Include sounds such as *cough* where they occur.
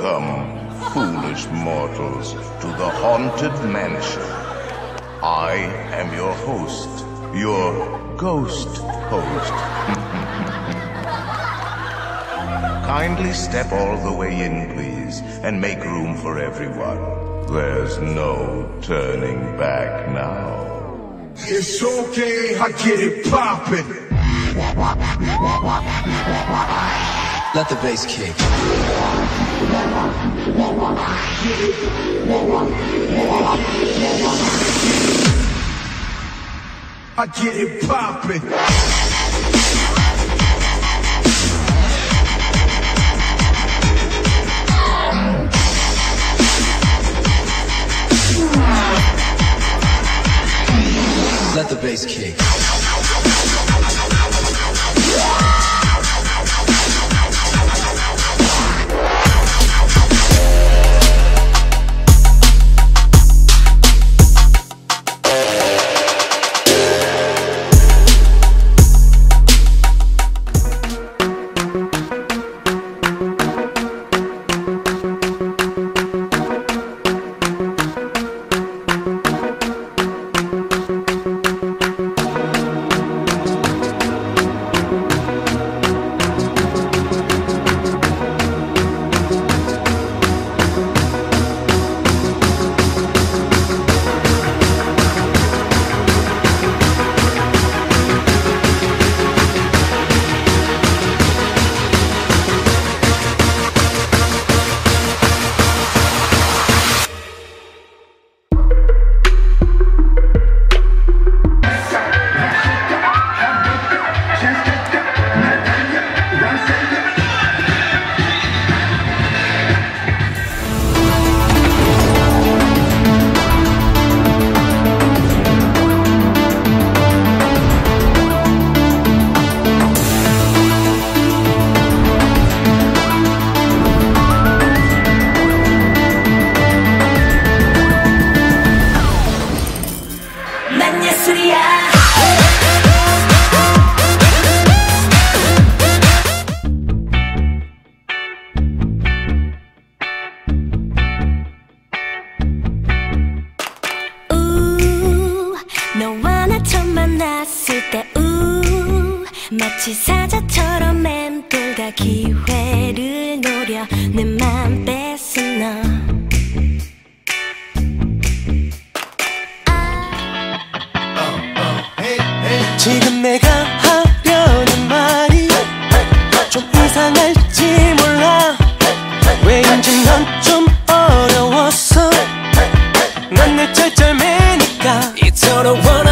foolish mortals to the Haunted Mansion. I am your host, your ghost host. *laughs* Kindly step all the way in, please, and make room for everyone. There's no turning back now. It's okay, I get it poppin'. Let the bass kick. I get it poppin'. Let the bass kick. 봤을 때 우 마치 사자처럼 맴돌다 기회를 노려 내맘 뺏은 너. 아. 지금 내가 하려는 말이 좀 이상할지 몰라. 왜인지 넌 좀 어려웠어. 난 내 쩔쩔매니까. 이토록 원하